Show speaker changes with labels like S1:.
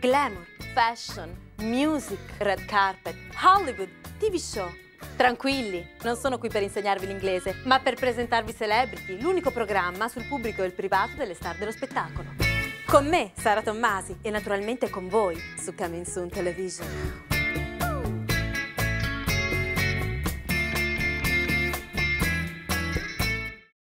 S1: Glamour, fashion, music, red carpet, Hollywood, TV show. Tranquilli, non sono qui per insegnarvi l'inglese, ma per presentarvi Celebrity, l'unico programma sul pubblico e il privato delle star dello spettacolo. Con me, Sara Tommasi, e naturalmente con voi su Coming Soon Television.